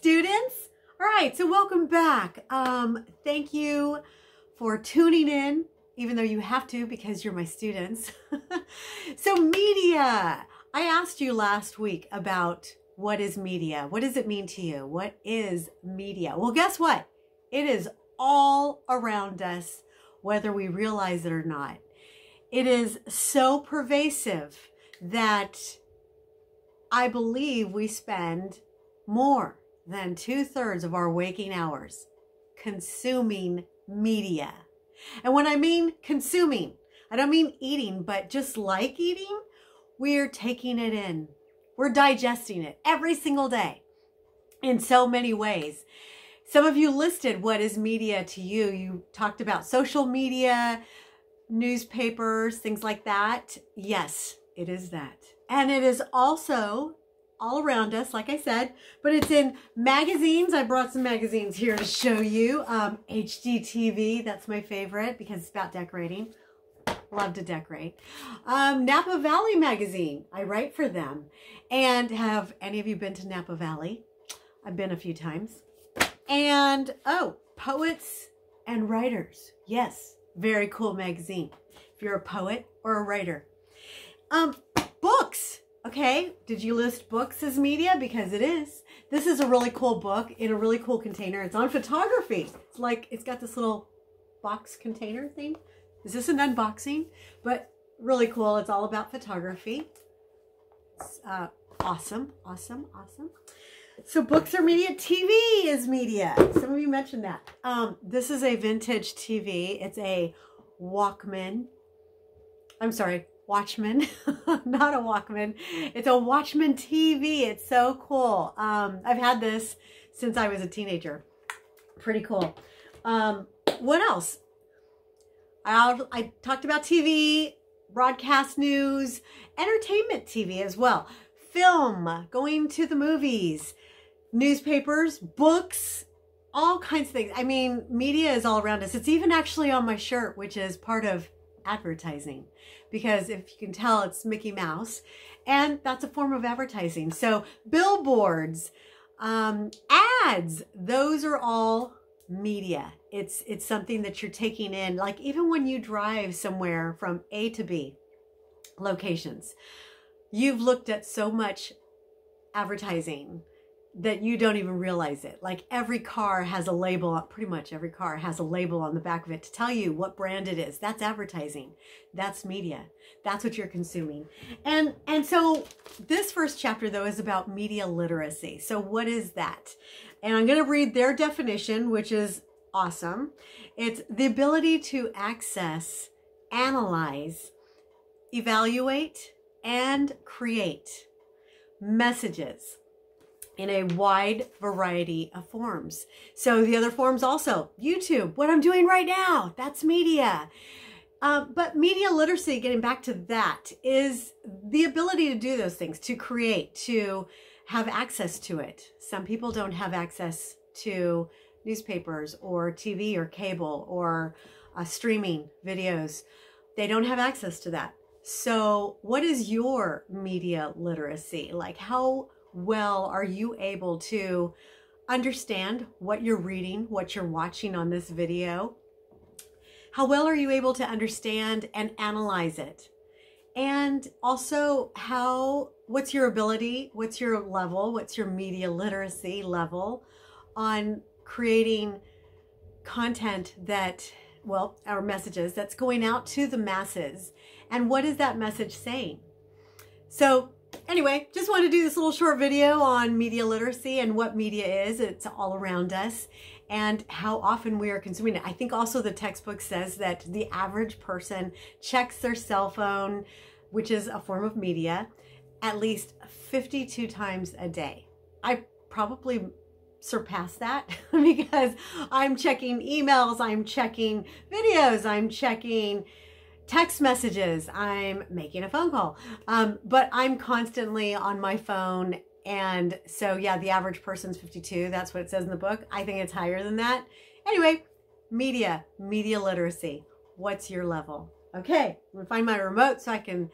students. All right, so welcome back. Um, thank you for tuning in, even though you have to because you're my students. so media, I asked you last week about what is media? What does it mean to you? What is media? Well, guess what? It is all around us, whether we realize it or not. It is so pervasive that I believe we spend more than two thirds of our waking hours consuming media. And when I mean consuming, I don't mean eating, but just like eating, we're taking it in. We're digesting it every single day in so many ways. Some of you listed what is media to you. You talked about social media, newspapers, things like that. Yes, it is that. And it is also all around us, like I said, but it's in magazines. I brought some magazines here to show you. Um, HGTV, that's my favorite because it's about decorating. Love to decorate. Um, Napa Valley magazine, I write for them. And have any of you been to Napa Valley? I've been a few times. And, oh, Poets and Writers. Yes, very cool magazine. If you're a poet or a writer. Um. Okay, did you list books as media? Because it is. This is a really cool book in a really cool container. It's on photography. It's like, it's got this little box container thing. Is this an unboxing? But really cool. It's all about photography. It's, uh, awesome, awesome, awesome. So books are media. TV is media. Some of you mentioned that. Um, this is a vintage TV. It's a Walkman. I'm sorry, Watchman, not a Walkman. It's a Watchman TV. It's so cool. Um, I've had this since I was a teenager. Pretty cool. Um, what else? I, I talked about TV, broadcast news, entertainment TV as well. Film, going to the movies, newspapers, books, all kinds of things. I mean, media is all around us. It's even actually on my shirt, which is part of advertising because if you can tell it's Mickey Mouse and that's a form of advertising. So billboards, um, ads, those are all media. It's, it's something that you're taking in. Like even when you drive somewhere from A to B locations, you've looked at so much advertising that you don't even realize it. Like every car has a label, pretty much every car has a label on the back of it to tell you what brand it is. That's advertising. That's media. That's what you're consuming. And and so this first chapter though is about media literacy. So what is that? And I'm going to read their definition, which is awesome. It's the ability to access, analyze, evaluate, and create messages in a wide variety of forms. So the other forms also, YouTube, what I'm doing right now, that's media. Uh, but media literacy, getting back to that, is the ability to do those things, to create, to have access to it. Some people don't have access to newspapers or TV or cable or uh, streaming videos. They don't have access to that. So what is your media literacy? Like how well are you able to understand what you're reading, what you're watching on this video? How well are you able to understand and analyze it? And also how, what's your ability, what's your level, what's your media literacy level on creating content that, well, our messages that's going out to the masses. And what is that message saying? So anyway, just wanted to do this little short video on media literacy and what media is. It's all around us and how often we are consuming it. I think also the textbook says that the average person checks their cell phone, which is a form of media, at least 52 times a day. I probably surpass that because I'm checking emails, I'm checking videos, I'm checking text messages, I'm making a phone call. Um, but I'm constantly on my phone. And so, yeah, the average person's 52. That's what it says in the book. I think it's higher than that. Anyway, media, media literacy. What's your level? Okay, I'm gonna find my remote so I can